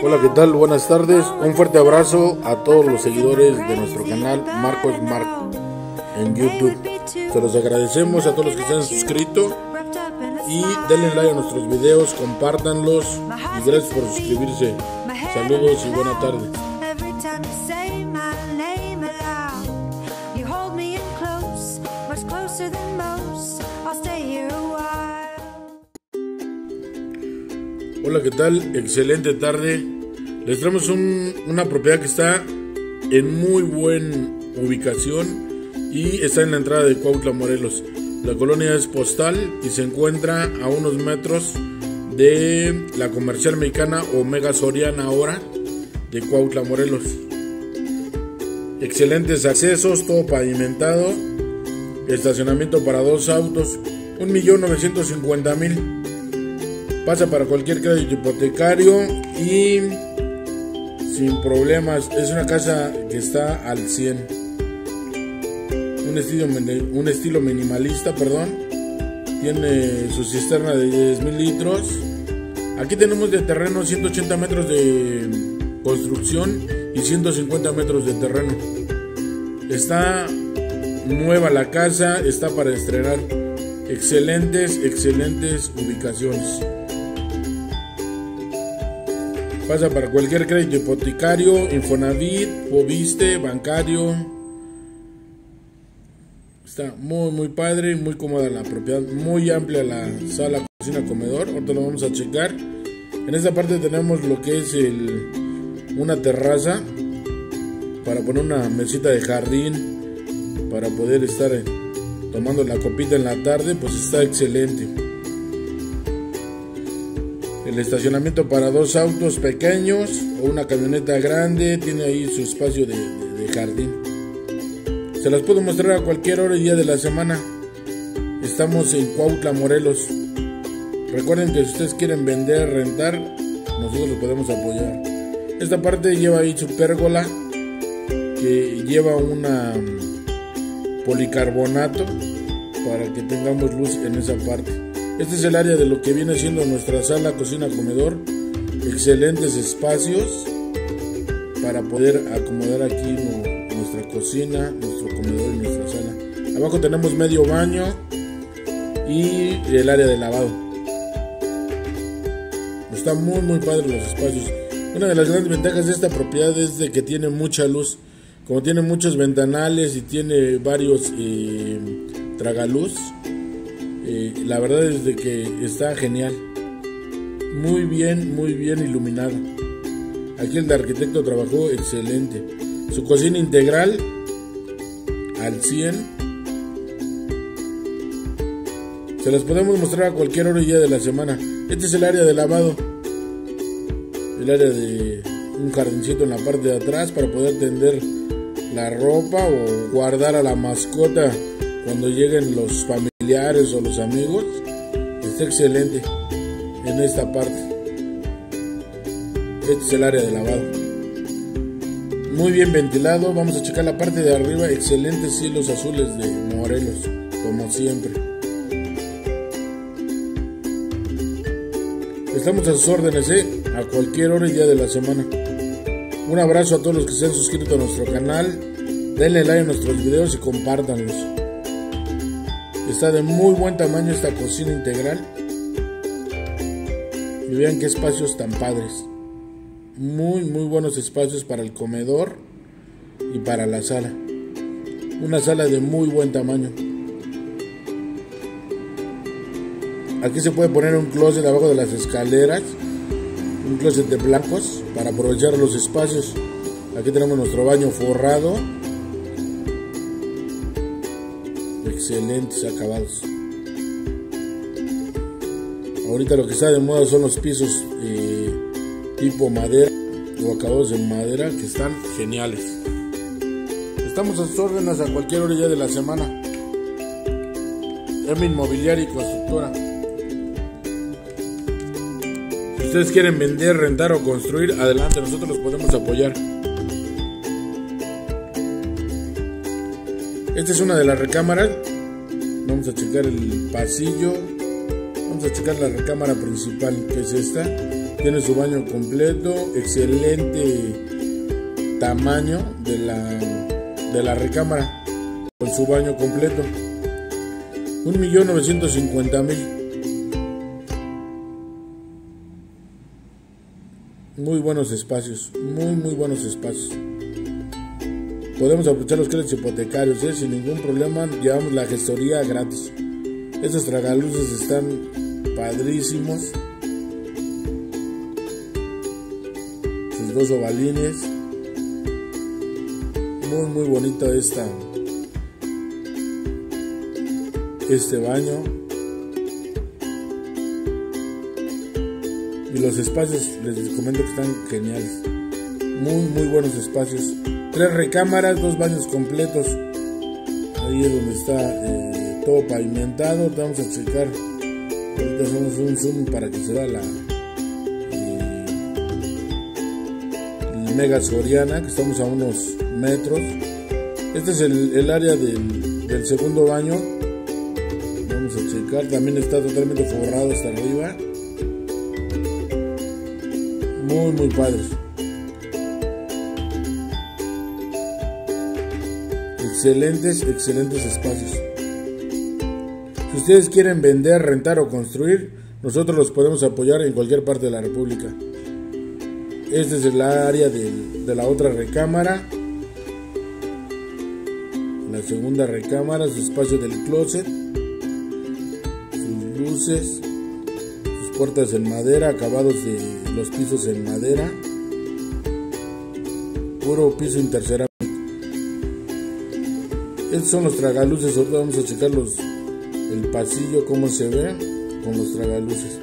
Hola, ¿qué tal? Buenas tardes. Un fuerte abrazo a todos los seguidores de nuestro canal Marcos Marco en YouTube. Se los agradecemos a todos los que se han suscrito y denle like a nuestros videos, compártanlos y gracias por suscribirse. Saludos y buena tarde. Hola, ¿qué tal? Excelente tarde. Les traemos una propiedad que está en muy buena ubicación y está en la entrada de Cuautla, Morelos. La colonia es postal y se encuentra a unos metros de la comercial mexicana Omega Soriana ahora de Cuautla, Morelos. Excelentes accesos, todo pavimentado, estacionamiento para dos autos, 1.950.000 pasa para cualquier crédito hipotecario y sin problemas. Es una casa que está al 100. Un estilo, un estilo minimalista, perdón. Tiene su cisterna de 10.000 litros. Aquí tenemos de terreno 180 metros de construcción y 150 metros de terreno. Está nueva la casa, está para estrenar. Excelentes, excelentes ubicaciones. Pasa para cualquier crédito hipotecario, Infonavit, Fobiste, bancario. Está muy, muy padre, muy cómoda la propiedad, muy amplia la sala, cocina, comedor. Ahorita lo vamos a checar. En esta parte tenemos lo que es el, una terraza para poner una mesita de jardín, para poder estar tomando la copita en la tarde, pues está excelente. El estacionamiento para dos autos pequeños o una camioneta grande tiene ahí su espacio de, jardín. Se las puedo mostrar a cualquier hora y día de la semana. Estamos en Cuautla, Morelos. Recuerden que si ustedes quieren vender, rentar, nosotros los podemos apoyar. Esta parte lleva ahí su pérgola que lleva una policarbonato para que tengamos luz en esa parte. Este es el área de lo que viene siendo nuestra sala, cocina, comedor. Excelentes espacios para poder acomodar aquí nuestra cocina, nuestro comedor y nuestra sala. Abajo tenemos medio baño y el área de lavado. Está muy muy padre los espacios. Una de las grandes ventajas de esta propiedad es de que tiene mucha luz. Como tiene muchos ventanales y tiene varios eh, tragaluz, la verdad es de que está genial. Muy bien, muy bien iluminado. Aquí el arquitecto trabajó excelente. Su cocina integral al 100. Se las podemos mostrar a cualquier hora y día de la semana. Este es el área de lavado. El área de un jardincito en la parte de atrás para poder tender la ropa o guardar a la mascota cuando lleguen los familiares o los amigos, está excelente en esta parte. Este es el área de lavado. Muy bien ventilado. Vamos a checar la parte de arriba. Excelentes cielos azules de Morelos, como siempre. Estamos a sus órdenes, ¿eh? a cualquier hora y día de la semana. Un abrazo a todos los que se han suscrito a nuestro canal. Denle like a nuestros videos y compártanlos. Está de muy buen tamaño esta cocina integral. Y vean qué espacios tan padres. Muy, muy buenos espacios para el comedor y para la sala. Una sala de muy buen tamaño. Aquí se puede poner un closet abajo de las escaleras. Un closet de blancos para aprovechar los espacios. Aquí tenemos nuestro baño forrado excelentes acabados. Ahorita lo que está de moda son los pisos eh, tipo madera o acabados en madera que están geniales. Estamos a sus órdenes a cualquier hora de la semana. M Inmobiliaria y Constructora. Si ustedes quieren vender, rentar o construir, adelante, nosotros los podemos apoyar. Esta es una de las recámaras A checar el pasillo. Vamos a checar la recámara principal, que es esta. Tiene su baño completo, excelente tamaño de la, de la recámara con su baño completo. 1.950.000. Muy buenos espacios, muy muy buenos espacios. Podemos aprovechar los créditos hipotecarios ¿eh? sin ningún problema. Llevamos la gestoría gratis. Estos tragaluces están padrísimos. Sus dos ovalines. Muy muy bonito esta este baño. Y los espacios, les comento que están geniales. Muy, muy buenos espacios. Tres recámaras, dos baños completos. Ahí es donde está eh, todo pavimentado. Vamos a checar. Ahorita hacemos un zoom para que se vea la eh, Mega Soriana, que estamos a unos metros. Este es el, área del, del segundo baño. Vamos a checar. También está totalmente forrado hasta arriba muy muy padres. Excelentes, excelentes espacios. Si ustedes quieren vender, rentar o construir, nosotros los podemos apoyar en cualquier parte de la República. Este es el área de, la otra recámara. La segunda recámara, su espacio del closet. Sus luces puertas en madera, acabados de los pisos en madera, puro piso intercerámico. Estos son los tragaluces, ahorita vamos a checar el pasillo, cómo se ve con los tragaluces.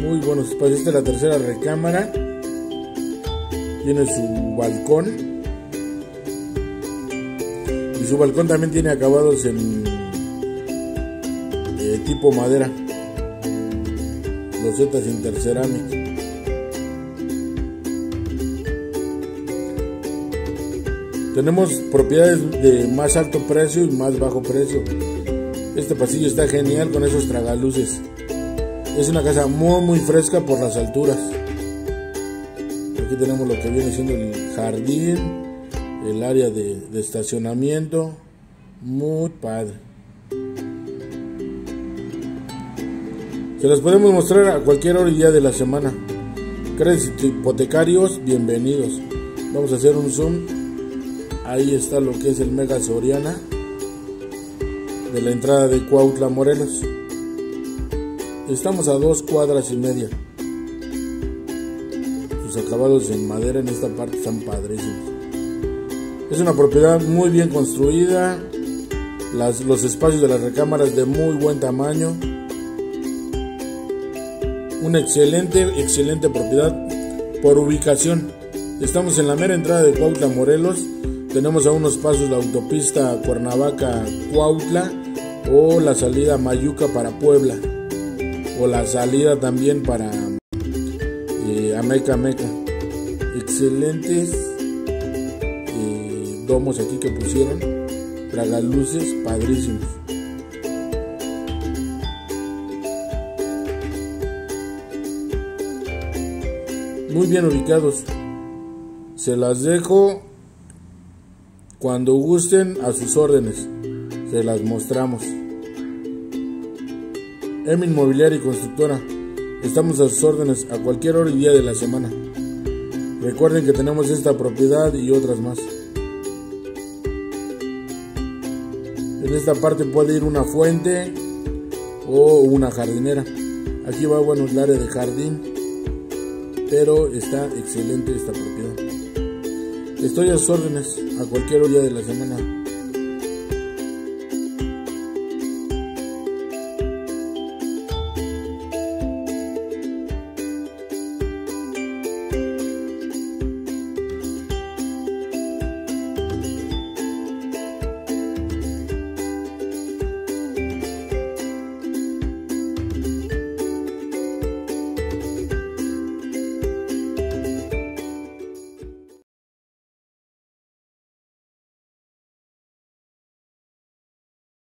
Muy buenos espacios, esta es la tercera recámara, tiene su balcón. Y su balcón también tiene acabados en tipo madera, losetas intercerámicas. Tenemos propiedades de más alto precio y más bajo precio. Este pasillo está genial con esos tragaluces. Es una casa muy muy fresca por las alturas. Aquí tenemos lo que viene siendo el jardín, el área de, estacionamiento. Muy padre. Se las podemos mostrar a cualquier hora y día de la semana. Créditos hipotecarios, bienvenidos. Vamos a hacer un zoom. Ahí está lo que es el Mega Soriana de la entrada de Cuautla, Morelos. Estamos a dos cuadras y media. Sus acabados en madera en esta parte están padrísimos. Es una propiedad muy bien construida. los espacios de las recámaras de muy buen tamaño una excelente, excelente propiedad por ubicación. Estamos en la mera entrada de Cuautla, Morelos. Tenemos a unos pasos la autopista Cuernavaca-Cuautla o la salida Mayuca para Puebla o la salida también para eh, Ameca Meca. Excelentes eh, domos aquí que pusieron, tragaluces padrísimos. muy bien ubicados. Se las dejo cuando gusten a sus órdenes. Se las mostramos. M Inmobiliaria y Constructora. Estamos a sus órdenes a cualquier hora y día de la semana. Recuerden que tenemos esta propiedad y otras más. En esta parte puede ir una fuente o una jardinera. Aquí va bueno el área de jardín pero está excelente esta propiedad. Estoy a sus órdenes a cualquier día de la semana.